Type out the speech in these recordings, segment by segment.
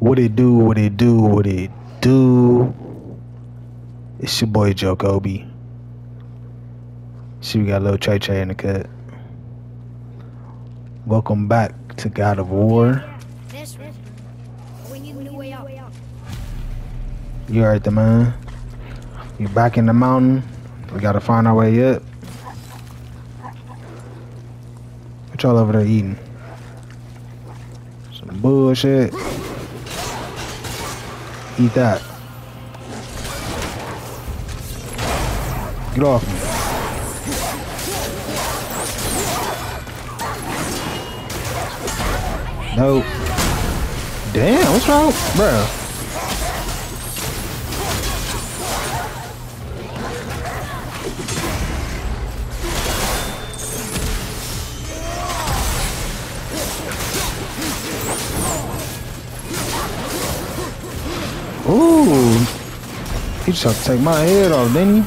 What it do, what it do, what it do. It's your boy JoKobe. See, we got a little Trey Trey in the cut. Welcome back to God of War. You heard the man. You're back in the mountain. We gotta find our way up. What y'all over there eating? Some bullshit. Eat that. Get off me. No. Damn, what's wrong? Bruh. Tried to take my head off, didn't?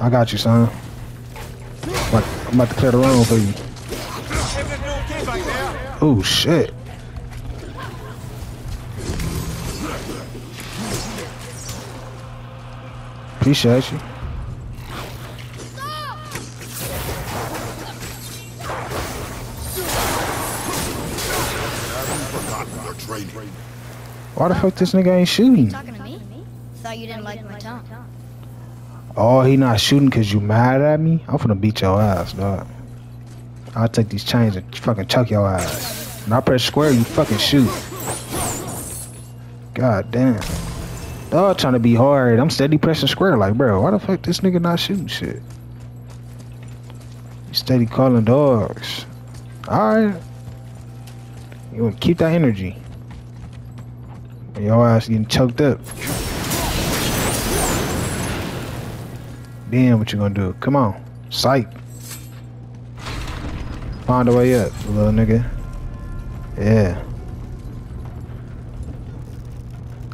I got you, son. But I'm about to clear the room for you. Oh shit. Appreciate you. Why the fuck this nigga ain't shooting? Talking to me? Thought you didn't like my tone. Oh, he not shooting cause you mad at me? I'm finna beat your ass, dog. I'll take these chains and fucking chuck your ass. When I press square, you fucking shoot. God damn. Dog trying to be hard. I'm steady pressing square like, bro, why the fuck this nigga not shooting shit? You steady calling dogs. Alright. You wanna keep that energy. Your ass getting choked up. Then what you gonna do? Come on. Sight. Find a way up, little nigga. Yeah.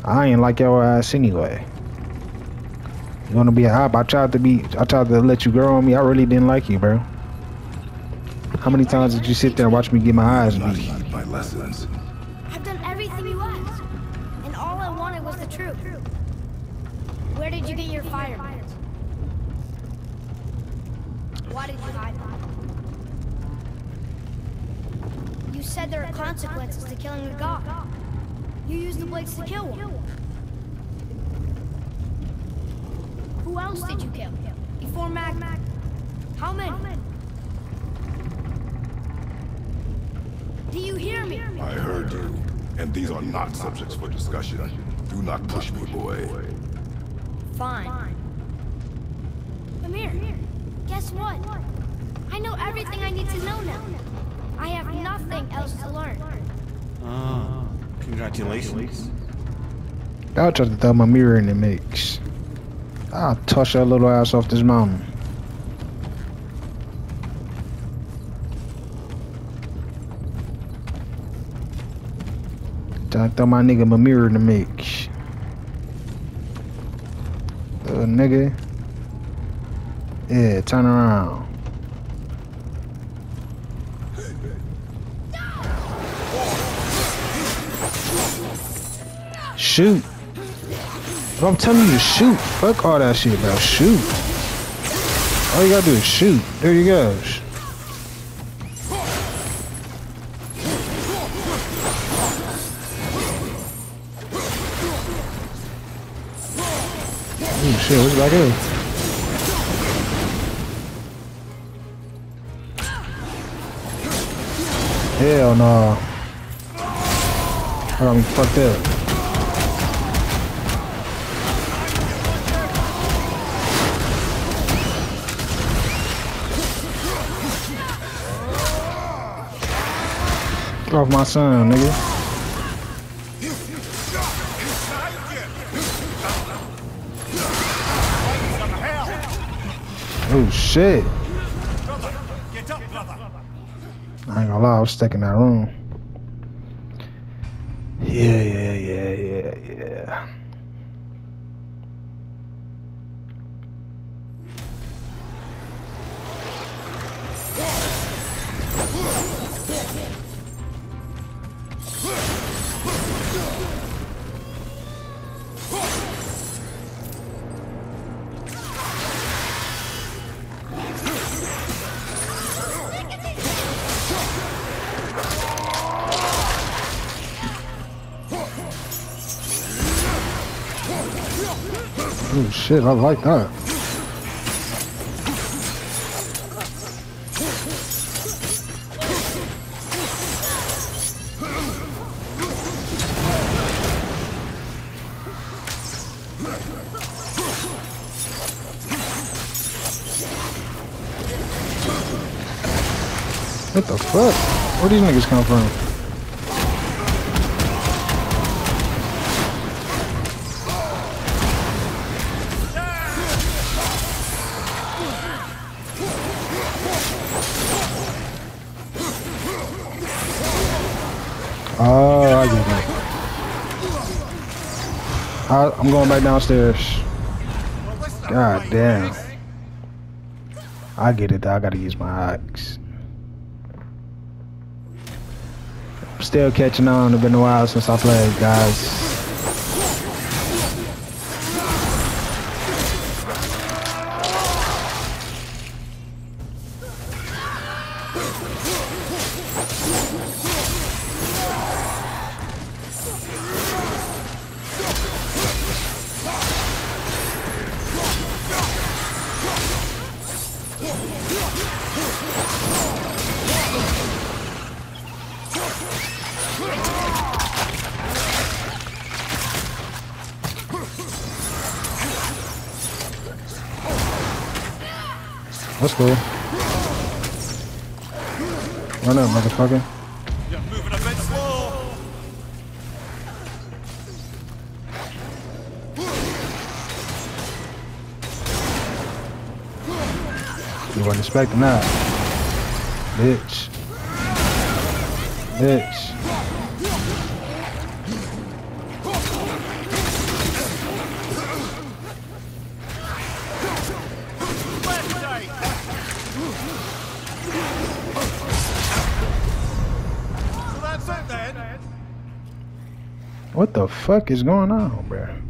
I ain't like your ass anyway. You wanna be a hop? I tried to be I tried to let you grow on me. I really didn't like you, bro. How many times did you sit there and watch me get my eyes beat? My lessons. Did you get your fire? Why did you hide them? You said there are consequences to killing a god. You used the blades to kill one. Who else did you kill? Before Mag? How many? Do you hear me? I heard you. And these are not subjects for discussion. Do not push me, boy. Fine. Mimir, guess what? I know everything I need to know now. I have nothing else to learn. Ah, congratulations. Y'all try to throw Mimir in the mix. I'll toss your little ass off this mountain. Trying to throw my nigga Mimir in the mix. Nigga. Yeah, turn around. Shoot. But I'm telling you to shoot. Fuck all that shit, bro. Shoot. All you gotta do is shoot. There you go. Shit, what's back here? Hell no. I me fucked up. Off my son, nigga. shit. I ain't gonna lie, I was stuck in that room. Yeah, yeah, yeah, yeah, yeah. Shit, I like that. What the fuck? Where these niggas come from? Back downstairs. God damn. I get it. though. I gotta use my axe. I'm still catching on. It's been a while since I played, guys. That's cool. Run up, motherfucker. Expecting that. Bitch. Bitch. Left side. So that's it then. What the fuck is going on, bruh?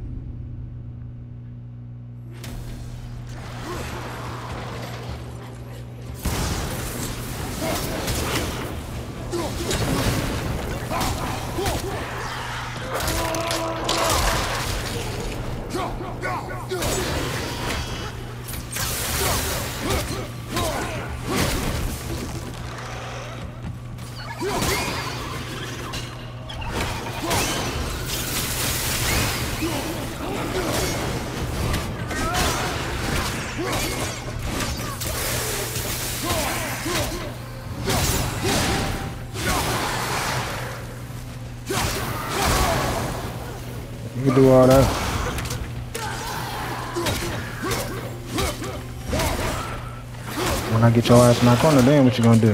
I get your ass in my corner, then what you gonna do?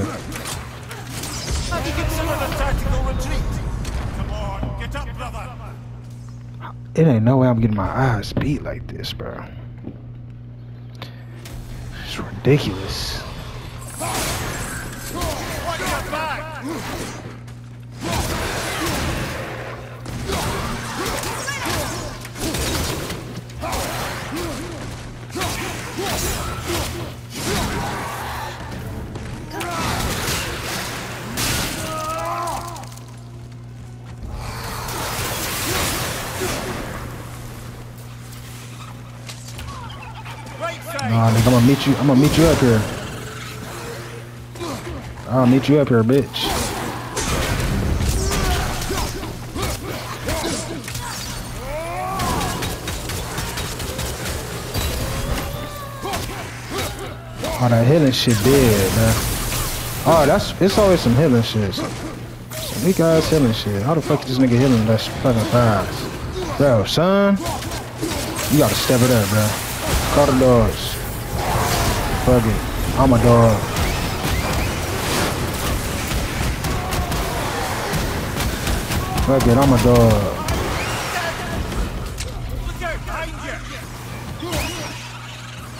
On. It ain't no way I'm getting my eyes beat like this, bro. It's ridiculous. I'm gonna meet you. I'm gonna meet you up here. I'll meet you up here, bitch. Oh, that healing shit dead, man. Oh, that's it's always some healing shit. Some, weak ass healing shit. How the fuck is this nigga healing that fucking fast? Bro, son, you gotta step it up, bro. Call the dogs. Fuck it. I'm a dog. Fuck it, I'm a dog. Look out behind you.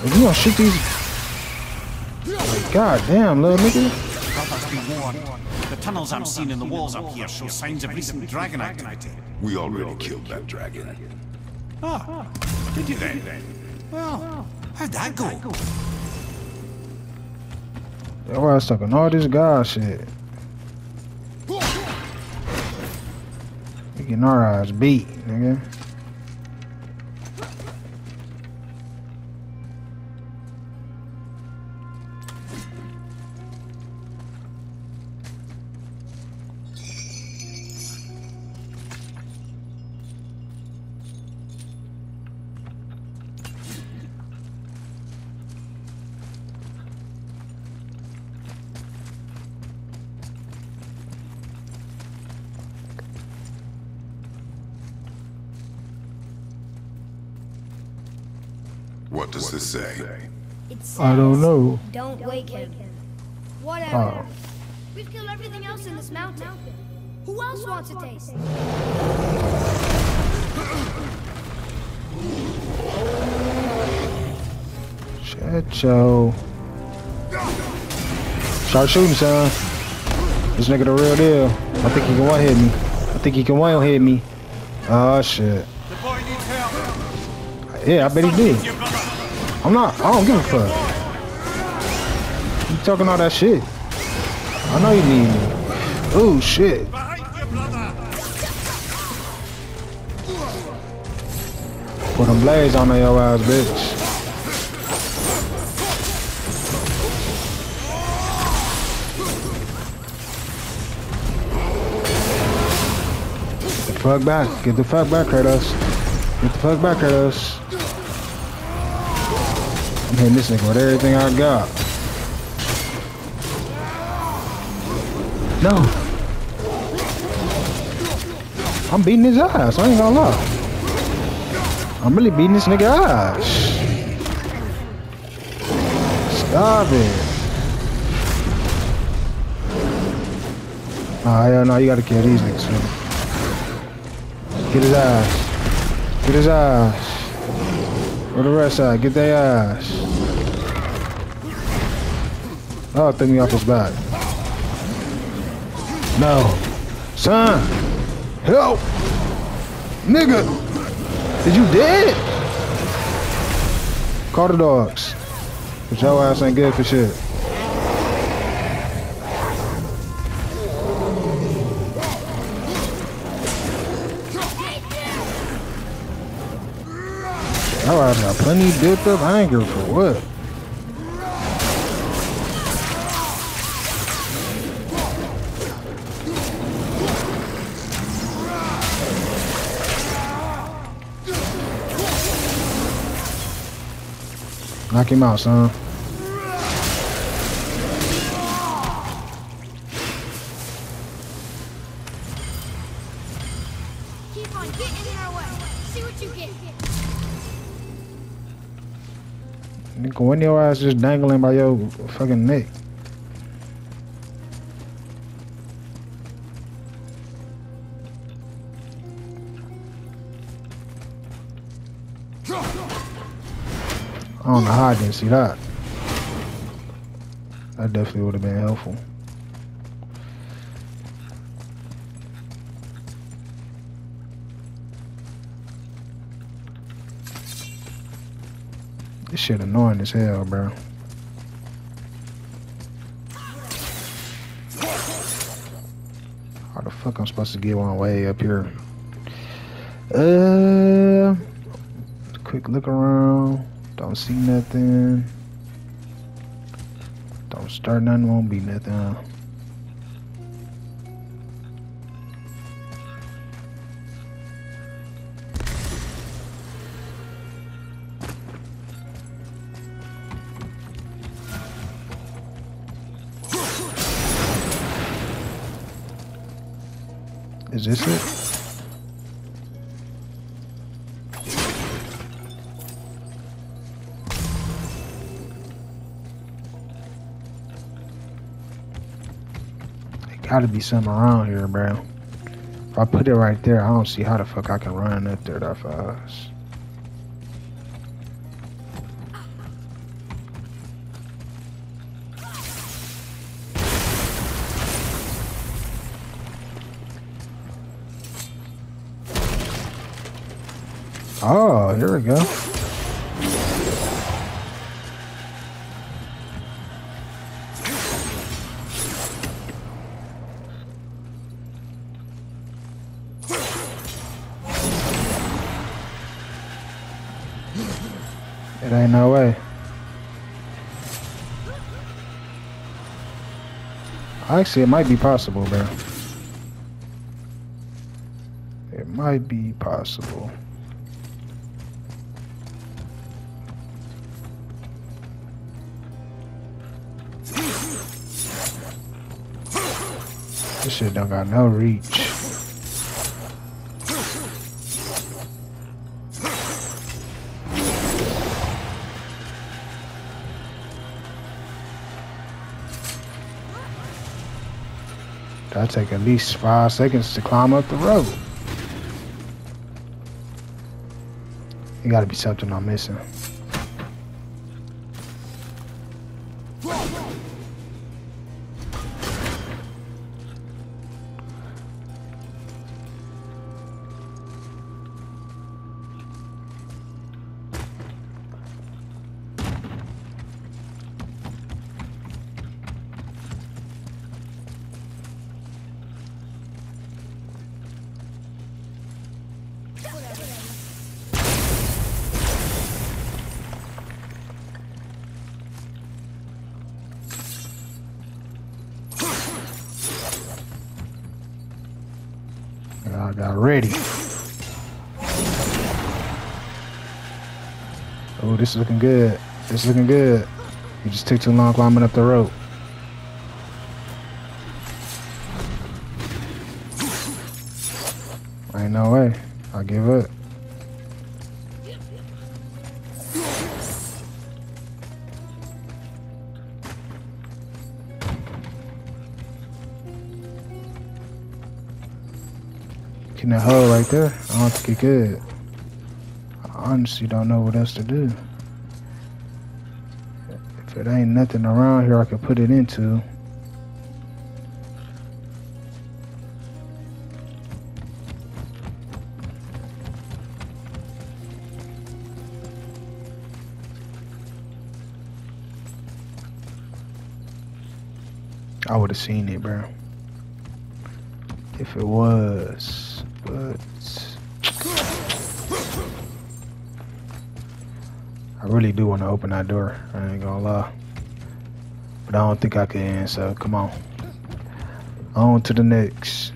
If you gonna shoot these... Like, God damn, little nigga. Brother's been warned. The tunnels I'm seeing in the walls up here show signs of recent dragon activity. We already killed that dragon. Ah, did you then? Well, how'd that go? Your ass talking all this god shit. We getting our ass beat, nigga. What say? It says, I don't know. Don't wake him. Whatever. Oh. We've killed everything else in this mountain. Who else wants a taste? Shut yo. Start shooting, son. This nigga the real deal. I think he can one hit me. I think he can one hit me. Oh shit. The boy needs help. Yeah, I bet he did. I'm not. I don't give a fuck. You talking all that shit? I know you need me. Oh shit. Put them blades on your ass, bitch. Get the fuck back. Get the fuck back, Kratos. Get the fuck back, Kratos. I'm hitting this nigga with everything I got. No. I'm beating his ass. I ain't gonna lie. I'm really beating this nigga ass. Stop it. Nah, hell no, you gotta kill these niggas me. Get his ass. Get his ass. Where the rest at? Get their ass. Oh, threw me off his back. No. Son! Help! Nigga! Is you dead? Call the dogs. Cause your ass ain't good for shit. Ass got plenty built up anger for what? Knock him out, son. Keep on getting in our way. See what you get. Nigga, when your ass just dangling by your fucking neck. I don't know how I didn't see that. That definitely would have been helpful. This shit annoying as hell, bro. How the fuck I'm supposed to get one way up here? Uh, quick look around. Don't see nothing. Don't start nothing. Won't be nothing. Is this it? There gotta be something around here, bro. If I put it right there, I don't see how the fuck I can run up there that fast. Oh, here we go. It ain't no way. Actually, it might be possible, bro. It might be possible. This shit don't got no reach. That'll take at least five seconds to climb up the road. It gotta be something I'm missing. Is looking good. It's looking good. You just took too long climbing up the rope. Ain't no way. I'll give up. In that hole right there, I don't think it could. I honestly don't know what else to do. If it ain't nothing around here I could put it into. I would have seen it, bro. If it was, really do want to open that door. I ain't gonna lie, but I don't think I can. So come on, on to the next.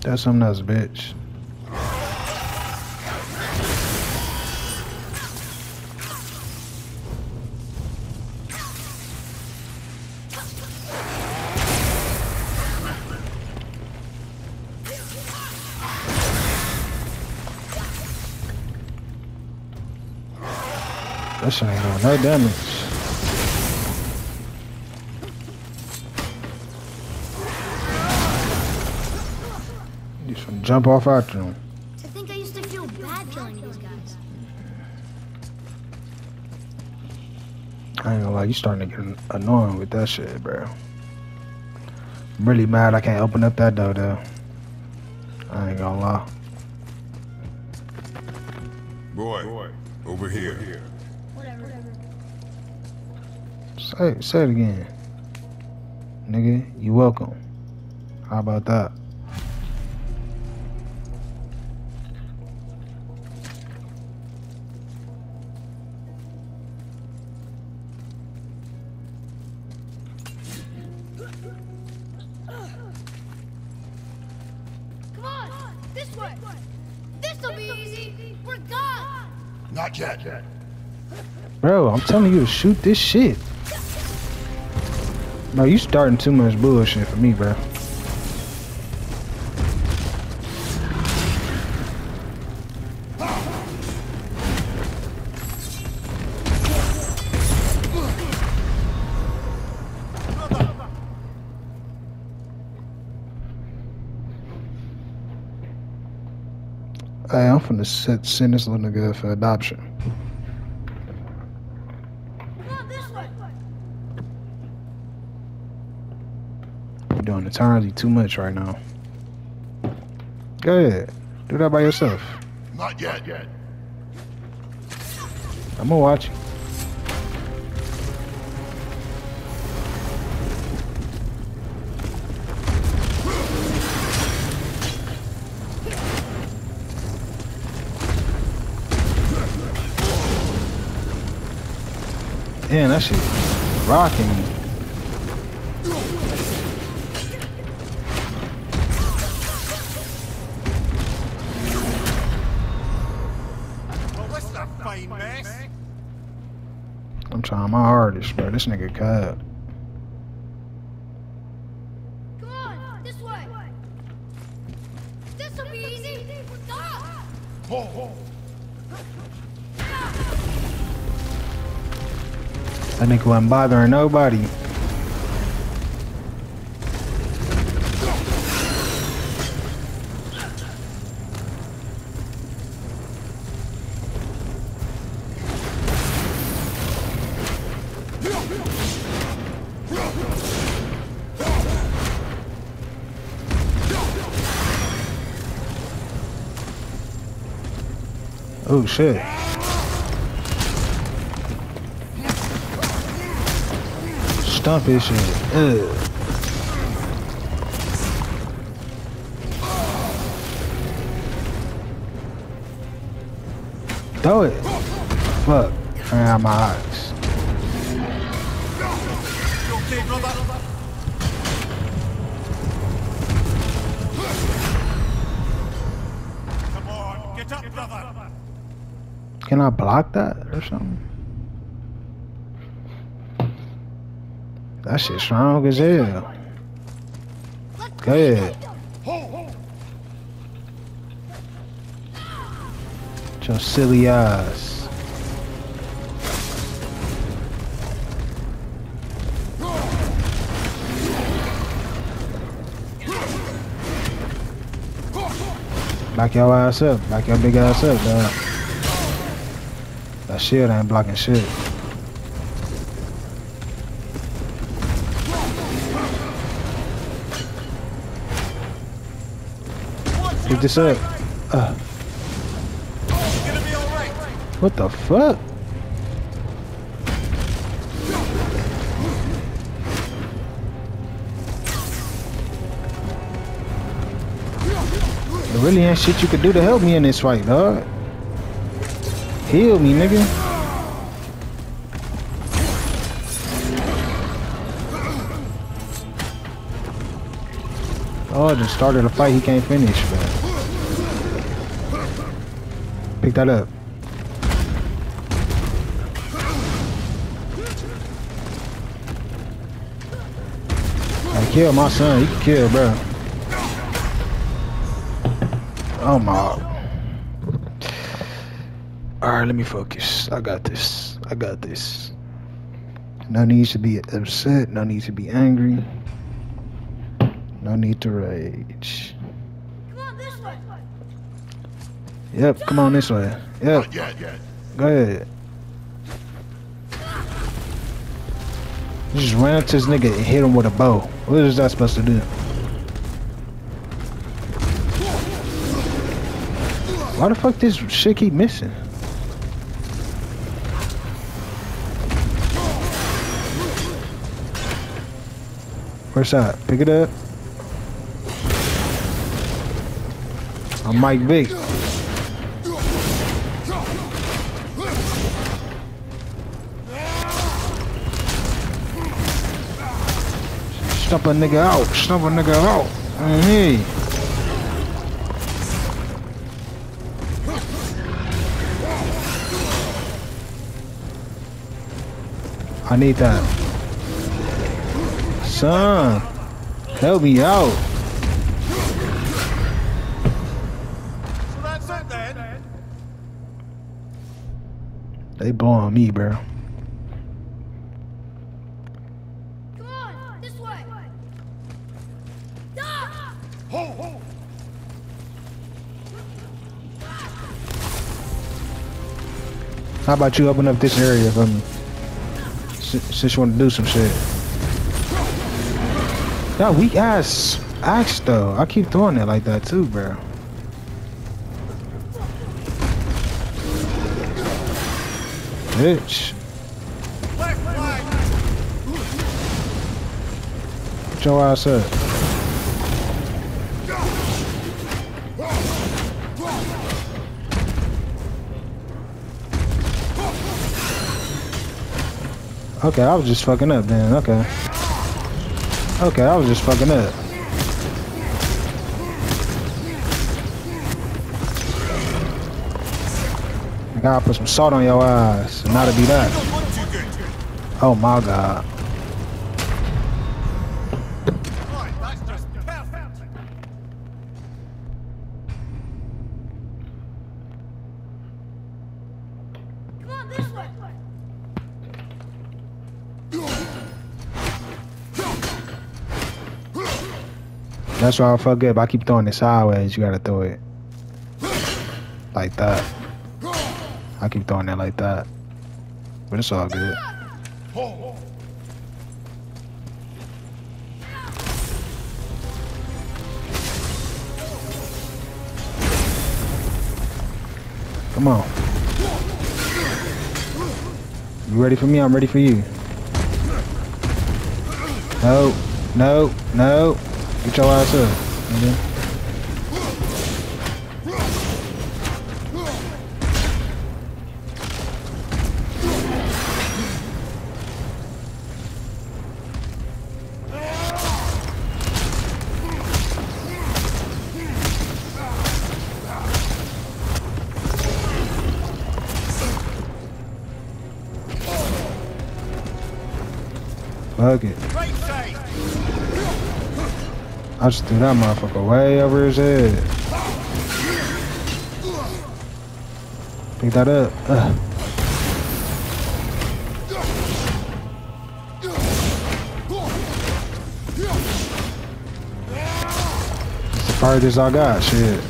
That's something else, bitch. That shit ain't doing no damage. You should jump off after him. I think I used to feel bad killing these guys. I ain't gonna lie, you starting to get annoying with that shit, bro. I'm really mad I can't open up that door, though. I ain't gonna lie. Boy, over here. Whatever. Say, say it again. Nigga, you welcome. How about that? Come on, this way. This'll be easy. We're gone. Not yet, yet. Bro, I'm telling you to shoot this shit. No, you starting too much bullshit for me, bro. Hey, I'm finna set, send this little nigga for adoption. Come on, this way. You're doing entirely too much right now. Go ahead. Do that by yourself. Not yet. Yet. I'm gonna watch you. Damn, that shit rocking me. trying my hardest, bro. This nigga cut. That nigga wasn't bothering nobody. Oh shit. Stump his shit. Ugh. Throw it. Fuck. Turn out my eyes. Come on, get up, brother. Can I block that or something? That shit strong as hell. Go ahead. Your silly ass. Back your ass up. Back your big ass up, dog. That shield ain't blocking shit. Pick this up. Uh, what the fuck? There really ain't shit you could do to help me in this fight, dog. Heal me, nigga. Oh, I just started a fight he can't finish, man. Pick that up. I kill my son. He can kill, bro. Oh my. Alright, let me focus. I got this. I got this. No need to be upset. No need to be angry. No need to rage. Come on, this way. Yep, come on this way. Yep, Not yet, yet. go ahead. You just ran up to this nigga and hit him with a bow. What is that supposed to do? Why the fuck this shit keep missing? Where's that? Pick it up. I'm Mike Vick. Stump a nigga out. Stump a nigga out. Hey. I need that. Son, help me out. They blowing me, bro. Come on, this way. Ah! Ho, ho! How about you open up this area for me? Since you want to do some shit. That weak ass axe though. I keep throwing it like that too, bro. Bitch. Get your ass up. Okay, I was just fucking up then. Okay. Okay, I was just fucking up. I gotta put some salt on your eyes. Not to be that. Oh my god. That's why I fuck up. I keep throwing it sideways. You gotta throw it like that. I keep throwing it like that. But it's all good. Come on. You ready for me? I'm ready for you. No, no, no. Get your ass up. nigga. I just threw that motherfucker way over his head. Pick that up. Ugh. It's the farthest I got, shit.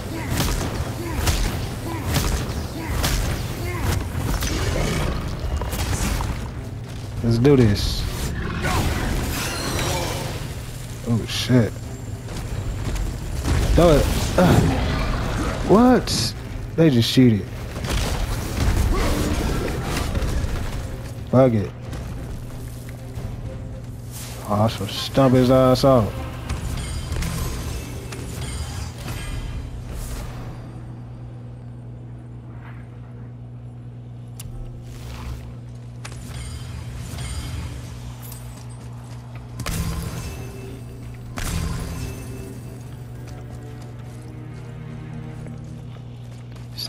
Let's do this. Oh shit. Throw it. Ugh. What? They just shoot it. Fuck it. Oh, I should stump his ass out.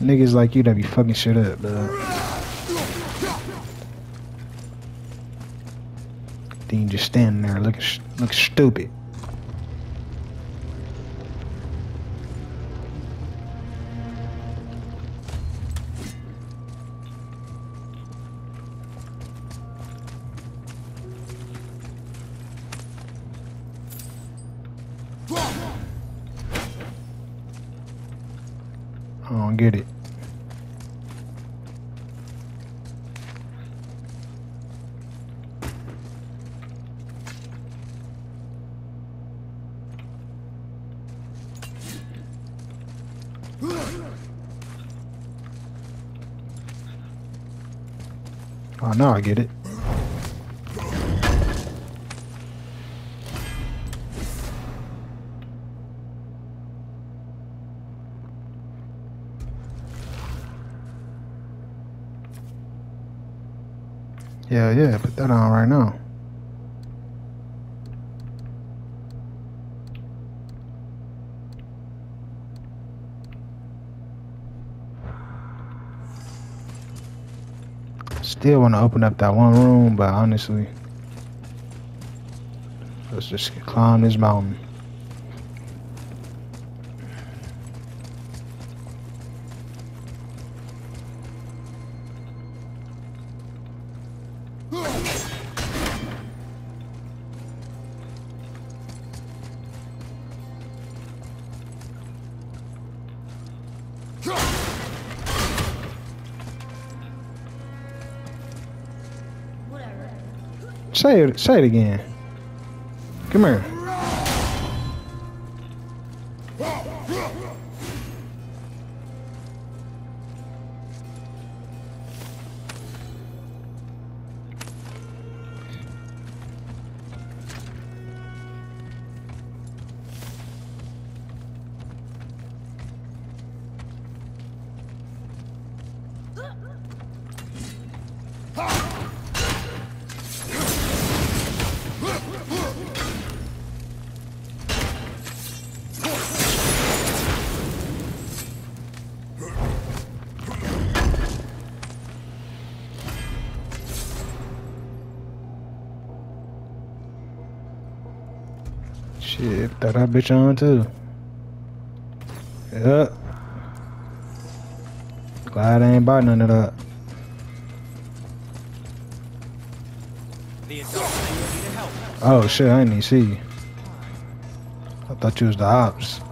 Niggas like you that be fucking shit up, dog. Then you just standing there looking looking stupid. I don't get it. Oh, now I get it. Yeah, yeah, put that on right now. Still want to open up that one room, but honestly, let's just climb this mountain. Say it, say it again. Come here. Throw that bitch on too. Yep. Glad I ain't bought none of that. Oh shit, I didn't even see you. I thought Thought you was the ops.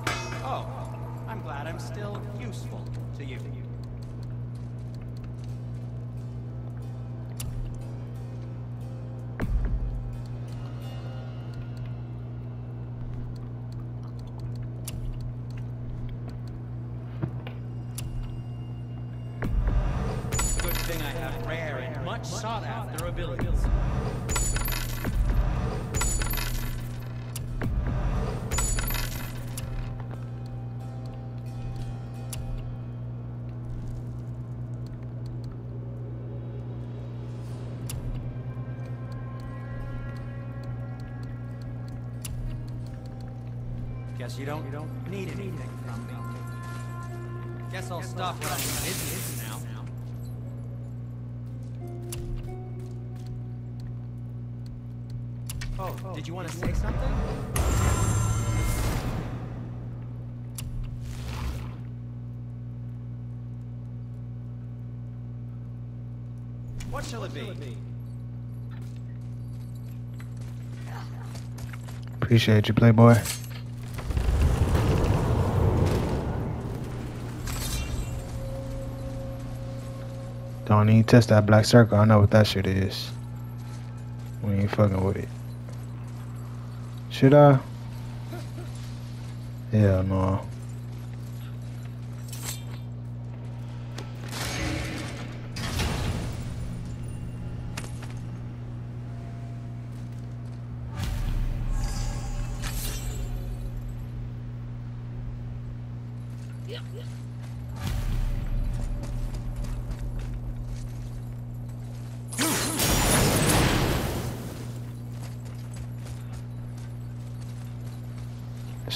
Oh, did you oh. want to say something? What shall it be? Appreciate you, Playboy. Don't even test that black circle. I know what that shit is. We ain't fucking with it. Should I? Hell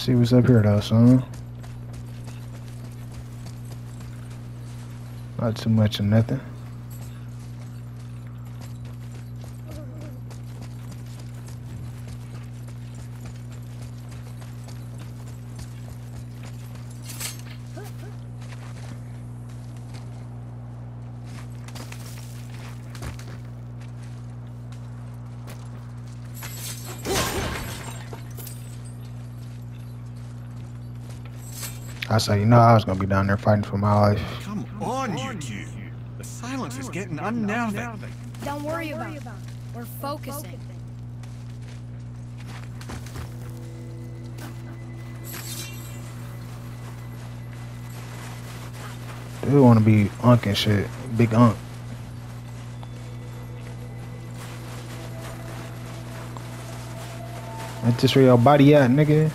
see what's up here though, son. Not too much of nothing. I said, you know, I was gonna be down there fighting for my life. Come on, you two. The silence is getting unnerving. Don't worry about it. We're focusing. Dude wanna be unk and shit. Big unk. That's just where your body at, nigga.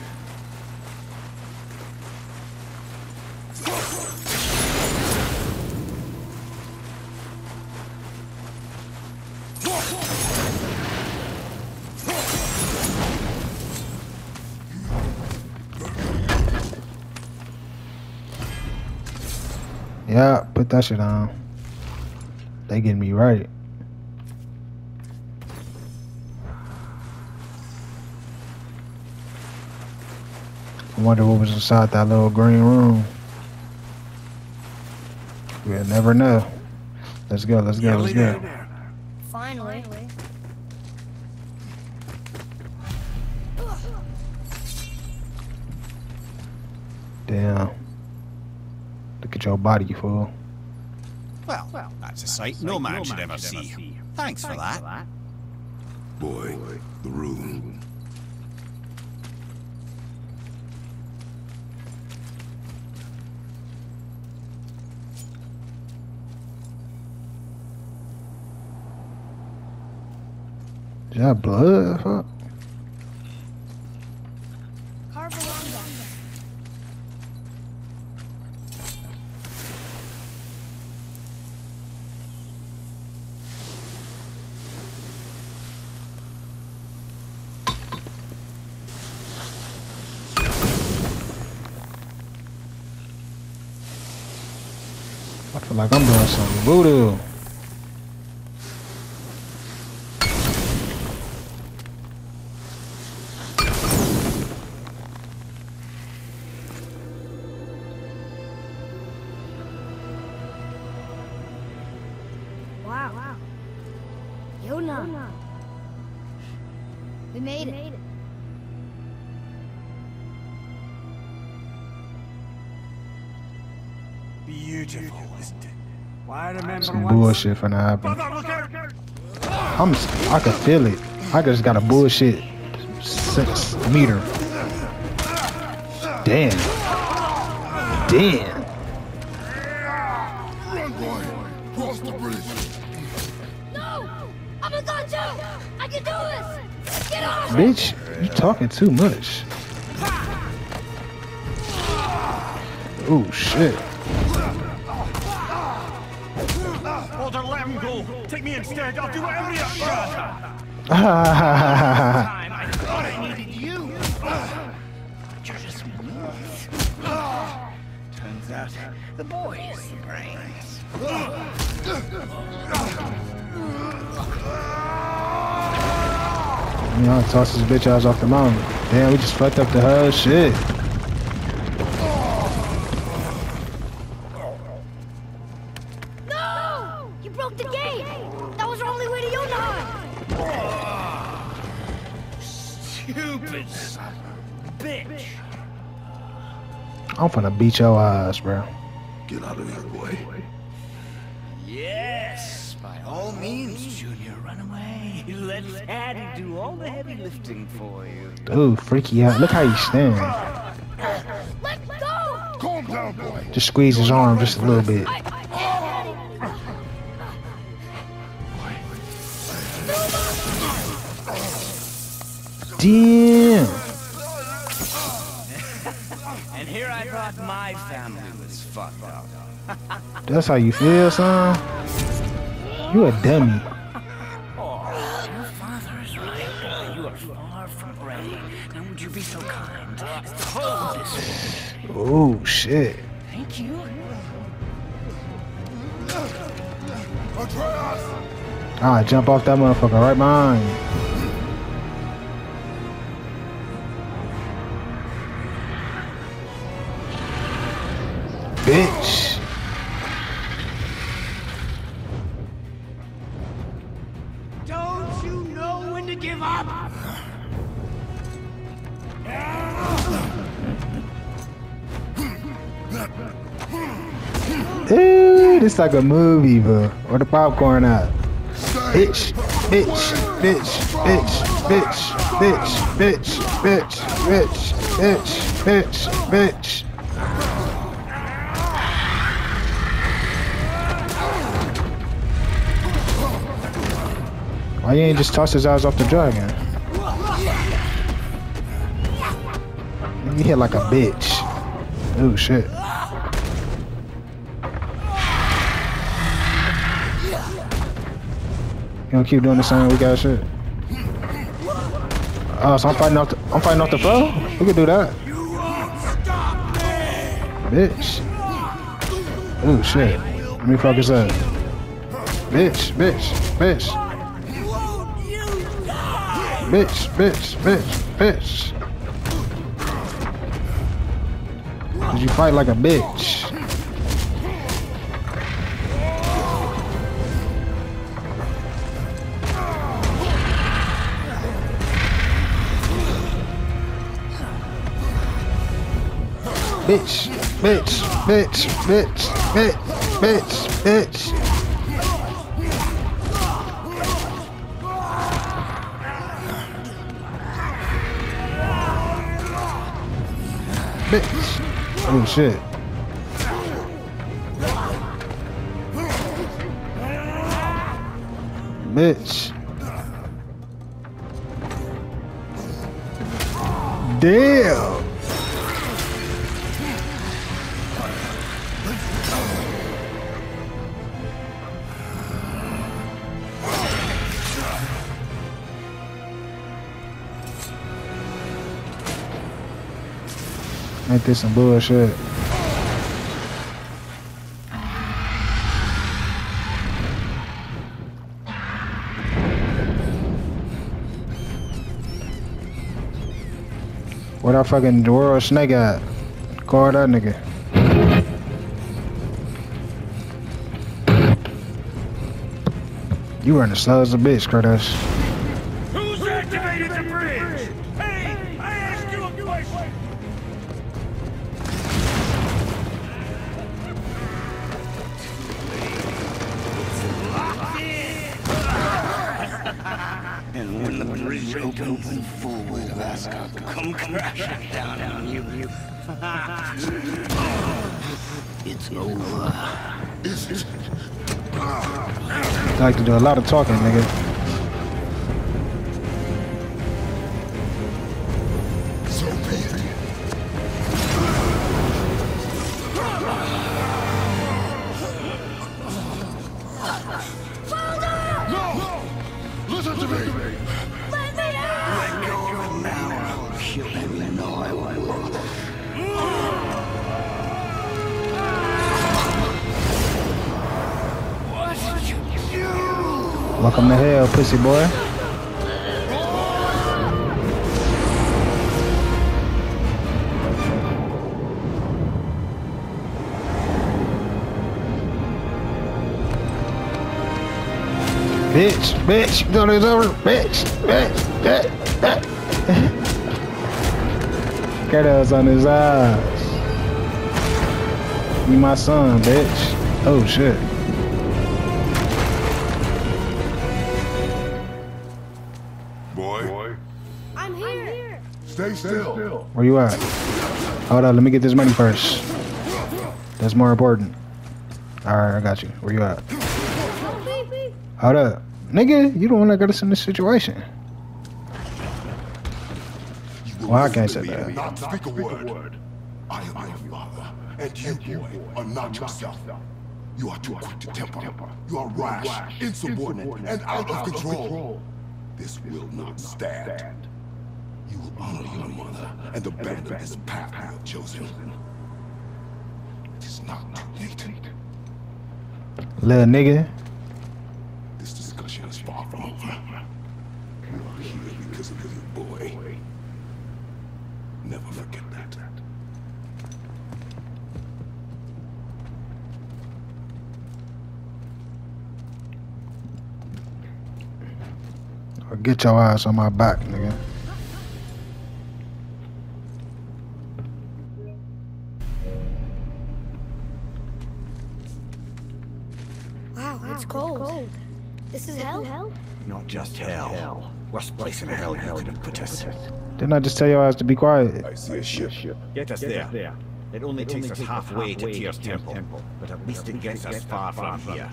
Put that shit on. They getting me right. I wonder what was inside that little green room. We'll never know. Let's go, let's go, let's go. Finally. Damn. Look at your body, you fool. Well, that's a sight no man should ever see. Thanks for that. Boy, the room. Is that blood? Fuck. Carve along that. I feel like I'm doing some voodoo. Bullshit finna happen. Brother, look out! I'm. I can feel it. I just got a bullshit six meter. Damn. Damn. Run, boy. Cross the bridge. No! I'm a god too! I can do this! Get off! Bitch, you talking too much. Oh shit. I thought I needed you! You're. Turns out, the you know, toss this bitch ass off the mountain. Damn, we just fucked up the whole shit. No! You broke the gate! Stupid son of a bitch! I'm finna beat your ass, bro. Get out of here, boy. Yes, by all means, Junior, run away. Let Daddy do all the heavy lifting for you. Dude, freaky out. Look how he stand. Let go! Calm down, boy. Just squeeze his arm just a little bit. I, Damn. And here I thought my family was fucked up. That's how you feel, son? You a dummy. Your father is right. You are far from ready. Now would you be so kind as to hold this? Oh shit. Thank you. Ah, jump off that motherfucker right behind. you. Ooh, this like a movie, bro. Where the popcorn at? Bitch, bitch, bitch, bitch, bitch, bitch, bitch, bitch, bitch, bitch, bitch, bitch. Why you ain't just toss his eyes off the dragon? You hit like a bitch. Oh shit. You gonna keep doing the same we got shit. Oh, so I'm fighting off the I'm fighting off the foe? We can do that. Bitch. Oh shit. Let me focus up. Bitch, bitch, bitch. Bitch, bitch, bitch, bitch. Cause you fight like a bitch. Bitch, bitch, bitch, bitch, bitch, bitch, bitch. Bitch. Oh shit. Bitch. Damn. Ain't this some bullshit? Where that fucking world snake at? Call that nigga. You running slow as a bitch, Kratos. I like to do a lot of talking, nigga. Welcome to hell, pussy boy. Bitch, bitch, you thought it was over? Bitch, bitch, bitch, bitch. Us on his eyes. You my son, bitch. Oh shit. Still. Where you at? Hold on, let me get this money first. That's more important. Alright, I got you. Where you at? Hold up. Nigga, you the one that got us in this situation. You will Well, I can't say me that. and Not speak a word. I am your father, and you, boy, are not yourself. You are too quick to temper. You are rash, insubordinate, and out of control. This will not stand. You will honor your mother and abandon this path you have chosen. It is not too late. Little nigga. This discussion is far from over. You are here because of your boy. Never forget that. Or get your ass on my back, nigga. Didn't I just tell your ass to be quiet? I see a ship. Get us there. It only takes us halfway to Tyr's temple, but at least it gets us far from here.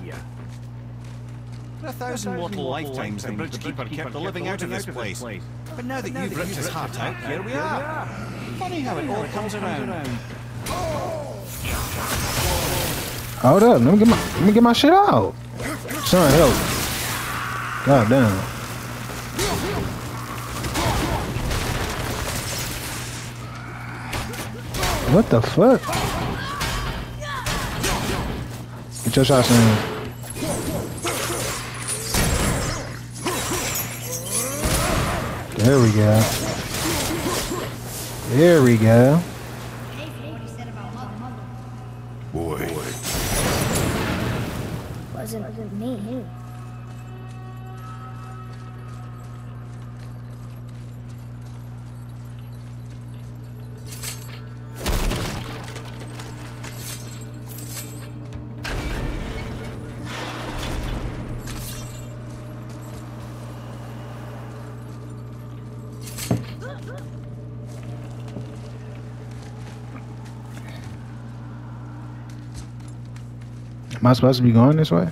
For a thousand mortal lifetimes, the Bridgekeeper kept the living out of this place. But now that you've ripped his heart out, here we are. Funny how it all comes around. Hold up, let me get my let me get my shit out. Son, help. God damn. What the fuck? Get your shots in. There we go. There we go. Am I supposed to be going this way?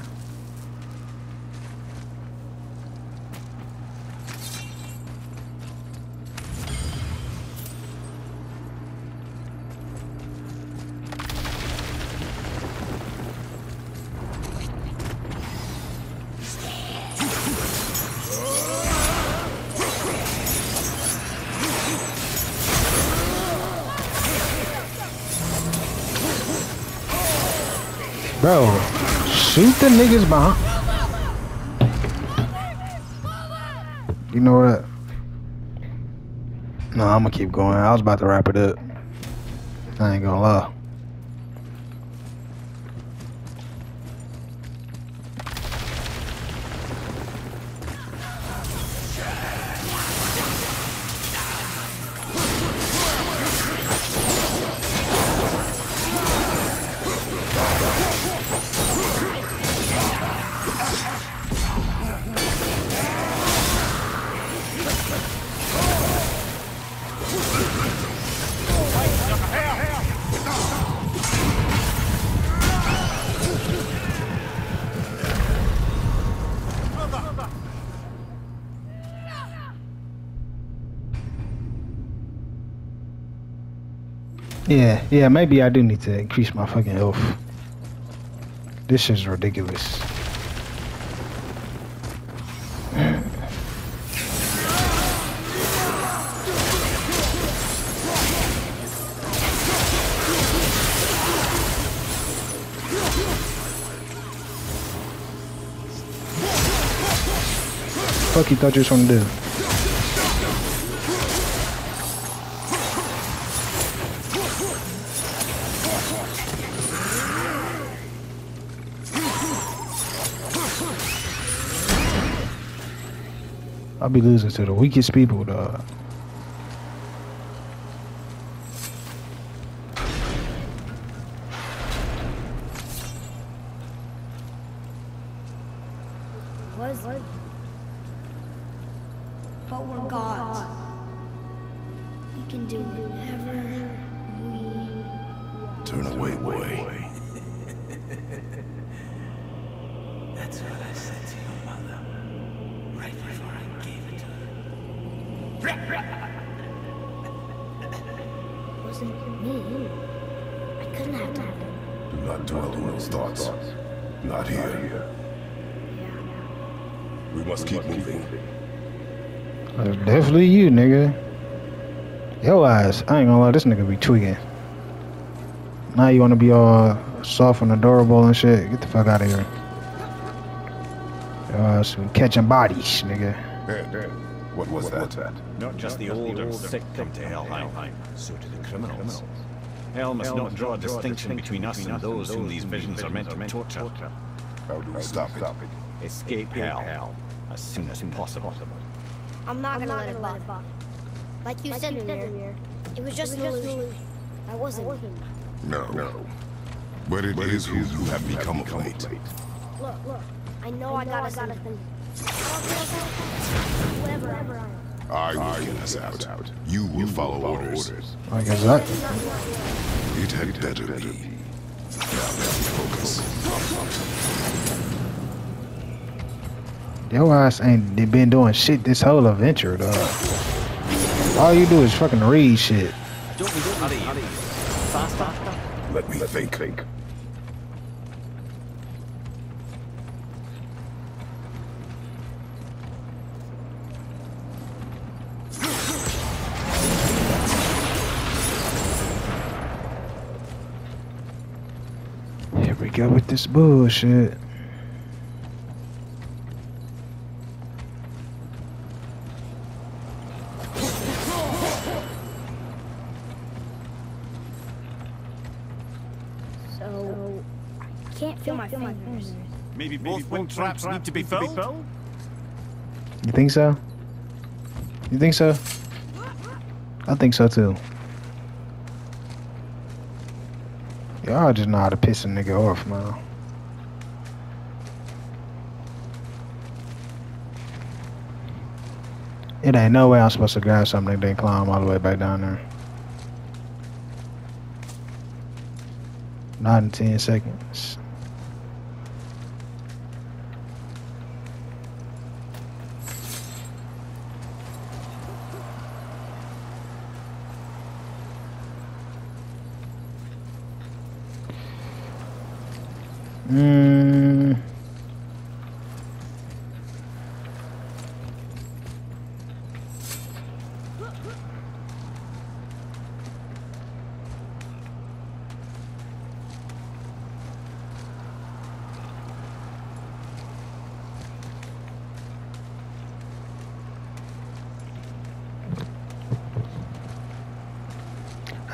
Shoot the niggas behind. You know what? No, I'm gonna keep going. I was about to wrap it up. I ain't gonna lie. Yeah, yeah, maybe I do need to increase my fucking health. This is ridiculous. Fuck you thought you was gonna do? I'll be losing to the weakest people, dog. Was But we're gods. We can do whatever we Turn away, boy. That's what I said to your mother. Right before I gave it to her. Wasn't me. I couldn't have done it. Do not dwell on those thoughts. Not here. We must keep moving. That's definitely you, nigga. Yo ass, I ain't gonna lie, this nigga be tweaking. Now you wanna be all soft and adorable and shit. Get the fuck out of here. Yo ass, catching bodies, nigga. Ed, what was that? Not just the old or sick come to Helheim, so do the criminals. Hell must not draw a distinction between us and those whom these visions are meant to torture. How do we stop it? Escape hell as soon as possible. I'm not gonna let it bother. Like you said, Mimir, it was just an illusion. I wasn't. No. No. But it is who you have become of late. Look, look. I know I got something. Whatever. I will get us out. You will follow orders. I guess that. It had better be. Now let's focus. Yo ass ain't been doing shit this whole adventure, dog. All you do is fucking read shit. Don't we hurry? Faster? Let me think. Here we go with this bullshit. So I can't feel my fingers. Maybe both wind traps need to be filled? You think so? You think so? I think so too. Y'all just know how to piss a nigga off, man. It ain't no way I'm supposed to grab something and then climb all the way back down there. Not in 10 seconds.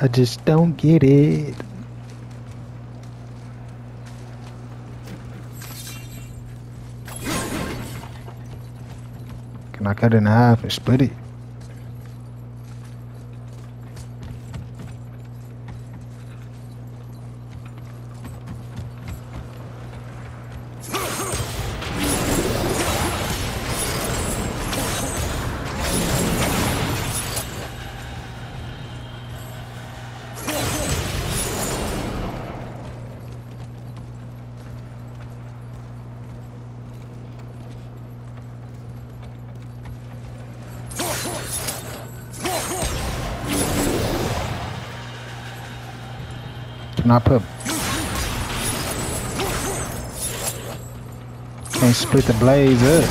I just don't get it. Can I cut it in half and split it? Can I put? Can't split the blades up.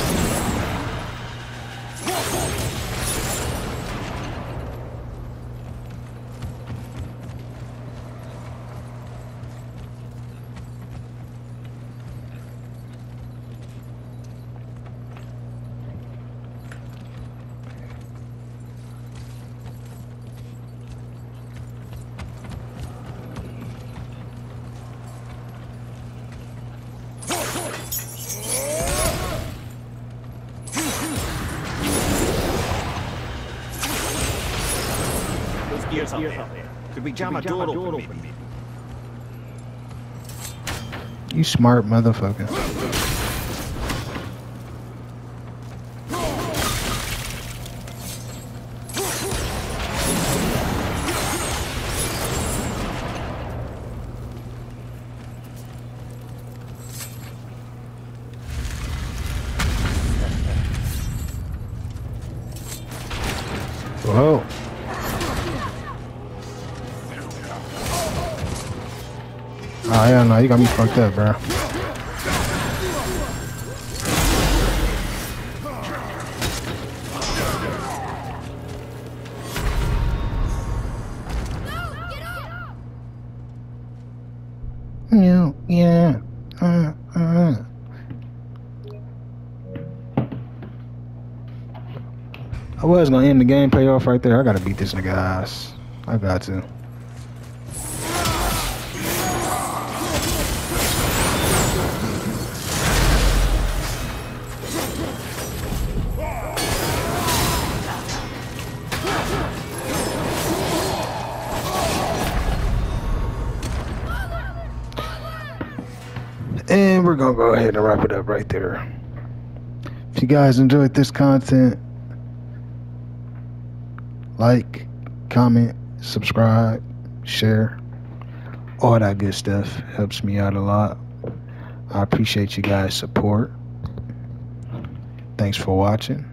Those gears up there. Could we jam a door open, maybe? You smart motherfucker. No, you got me fucked up, bro. Yeah, yeah. Uh, uh. I was gonna end the game payoff right there. I gotta beat this nigga ass. I got to. Right there. If you guys enjoyed this content, like, comment, subscribe, share, all that good stuff helps me out a lot. I appreciate you guys' support. Thanks for watching.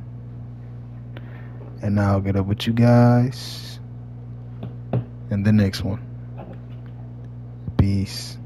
And now I'll get up with you guys in the next one. Peace.